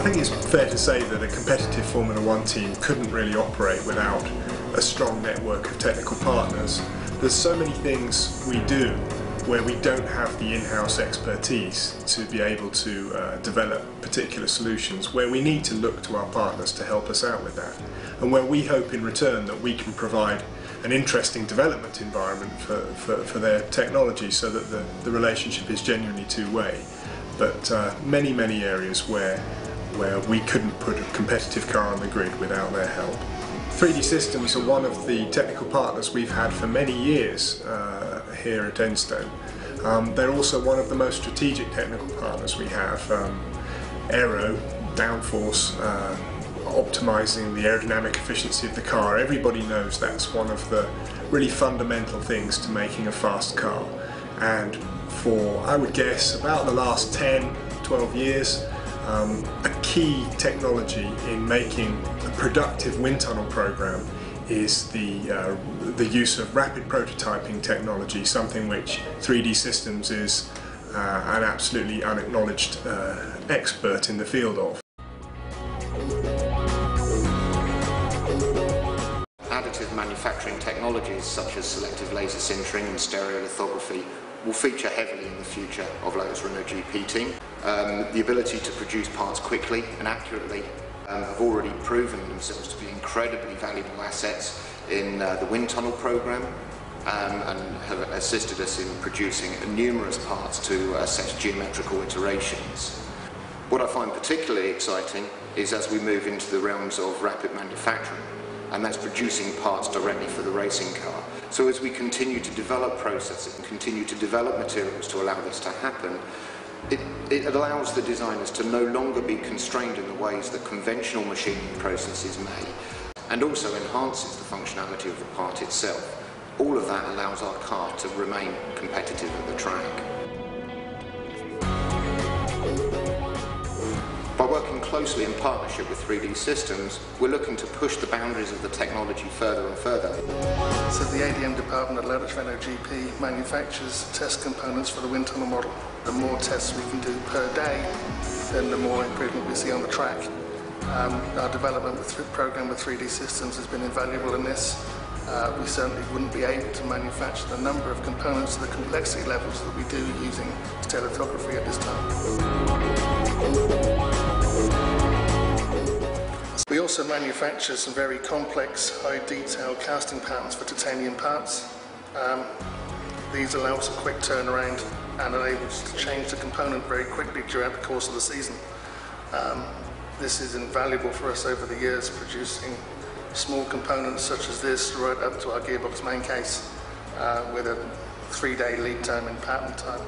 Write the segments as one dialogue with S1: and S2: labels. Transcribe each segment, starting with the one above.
S1: I think it's fair to say that a competitive Formula One team couldn't really operate without a strong network of technical partners. There's so many things we do where we don't have the in-house expertise to be able to uh, develop particular solutions, where we need to look to our partners to help us out with that, and where we hope in return that we can provide an interesting development environment for, for, for their technology so that the, the relationship is genuinely two-way. But uh, many, many areas where, where we couldn't put a competitive car on the grid without their help. 3D Systems are one of the technical partners we've had for many years uh, here at Enstone. Um, they're also one of the most strategic technical partners we have. Um, aero, downforce, uh, optimizing the aerodynamic efficiency of the car. Everybody knows that's one of the really fundamental things to making a fast car. And for, I would guess, about the last 10, 12 years, um, a key technology in making a productive wind tunnel program is the, uh, the use of rapid prototyping technology, something which 3D Systems is uh, an absolutely unacknowledged uh, expert in the field of.
S2: Additive manufacturing technologies such as selective laser sintering and stereolithography will feature heavily in the future of Lotus Renault GP team. Um, the ability to produce parts quickly and accurately um, have already proven themselves to be incredibly valuable assets in uh, the wind tunnel program um, and have assisted us in producing numerous parts to uh, set geometrical iterations. What I find particularly exciting is as we move into the realms of rapid manufacturing and that's producing parts directly for the racing car. So as we continue to develop processes and continue to develop materials to allow this to happen, it, it, allows the designers to no longer be constrained in the ways that conventional machining processes may, and also enhances the functionality of the part itself. All of that allows our car to remain competitive at the track. Closely in partnership with 3D Systems, we're looking to push the boundaries of the technology further and further.
S3: So the ADM department at Lotus Renault GP manufactures test components for the wind tunnel model. The more tests we can do per day, then the more improvement we see on the track. Um, our development with program with 3D Systems has been invaluable in this. Uh, we certainly wouldn't be able to manufacture the number of components to the complexity levels that we do using stereolithography at this time. We also manufacture some very complex, high detail casting patterns for titanium parts. Um, these allow us a quick turnaround and enable us to change the component very quickly throughout the course of the season. Um, this is invaluable for us over the years, producing small components such as this right up to our gearbox main case uh, with a three-day lead time in pattern time.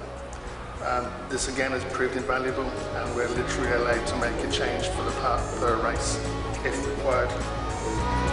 S3: Um, this again has proved invaluable and we're literally allowed to make a change for the part per race if required.